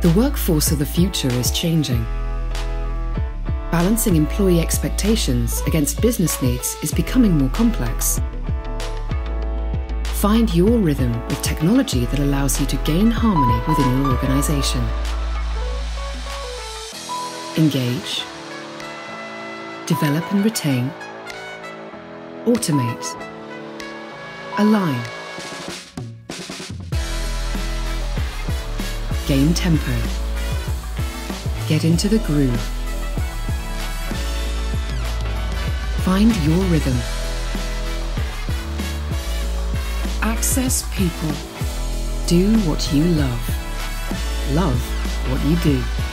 The workforce of the future is changing. Balancing employee expectations against business needs is becoming more complex. Find your rhythm with technology that allows you to gain harmony within your organization. Engage, develop and retain, automate, align, gain tempo, get into the groove, find your rhythm. Access people. Do what you love. Love what you do.